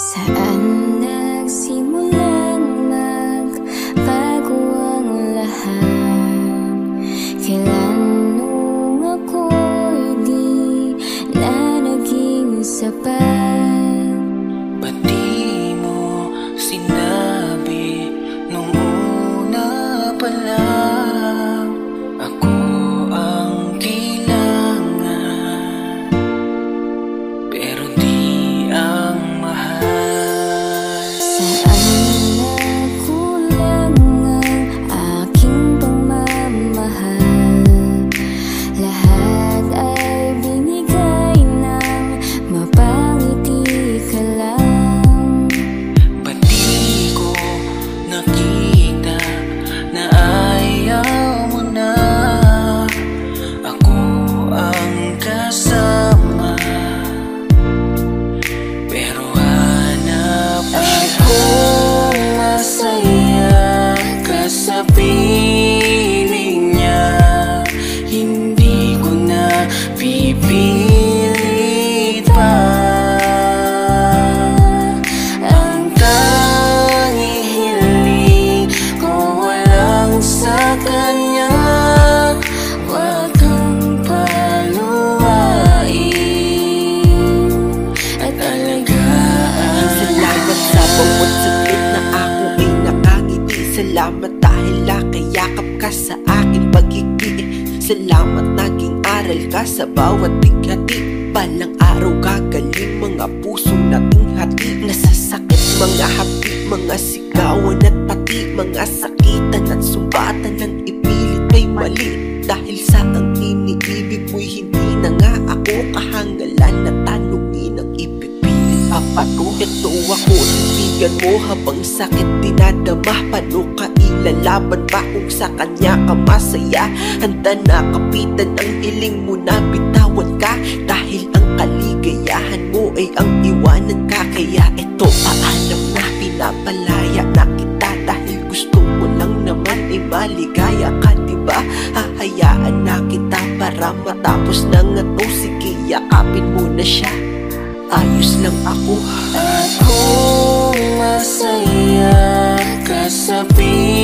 Saan nagsimulang magbago ang lahat? Kailan nung ako'y di na naging? Salamat dahil nakayakap ka sa aking pagiging. Salamat naging aral ka sa bawat tighati Balang araw gagaling mga pusong nating hati. Nasasakit mga hapi, mga sigawan at pati Mga sakitan at sumbatan Titigan mo habang sakit dinadama Paano ka ilalaban pa kung sa kanya ka masaya? Handa na kapitan ang hiling mo na bitawan ka? Dahil ang kaligayahan mo ay ang iwanan ka. Kaya ito paalam na pinapalaya na kita. Dahil gusto mo lang naman ay maligaya ka diba Hahayaan na kita para matapos na nga to. Sige yakapin mo na siya. Ayos lang ako Ako ka sa